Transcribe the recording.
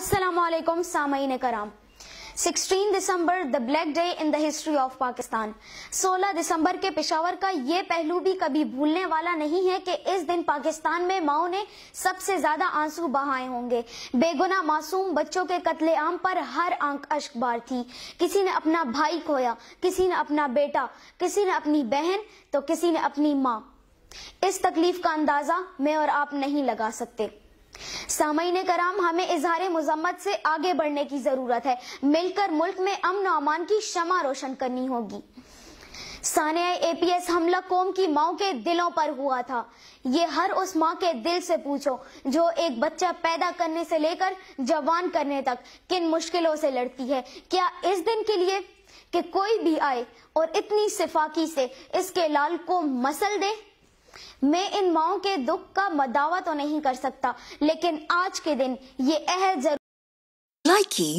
असलकुम सामीन कराम 16 December the black day in the history of Pakistan 16 December के पिशावर का ये पहलू भी कभी भूलने वाला नहीं है कि इस दिन पाकिस्तान में माओ ने सबसे ज़्यादा आँसू बहाए होंगे बेगुना मासूम बच्चों के कत्लेआम पर हर आँख अश्क बार थी किसी ने अपना भाई खोया किसी ने अपना बेटा किसी ने अपनी बहन तो किसी ने अपनी माँ इस तकलीफ़ का अंदाज़ा मैं और आप नहीं लगा सकते सामईन कराम हमें इजहार मजम्मत से आगे बढ़ने की ज़रूरत है। मिलकर मुल्क में अमन अमान की शमा रोशन करनी होगी। सानिया एपीएस हमला कौम की माओ के दिलों पर हुआ था। ये हर उस माँ के दिल से पूछो, जो एक बच्चा पैदा करने से लेकर जवान करने तक किन मुश्किलों से लड़ती है। क्या इस दिन के लिए कि कोई भी आए और इतनी सिफाकी से इसके लाल को मसल दे? मैं इन माओ के दुख का मदावा तो नहीं कर सकता, लेकिन आज के दिन ये अहद ज़रूर Likey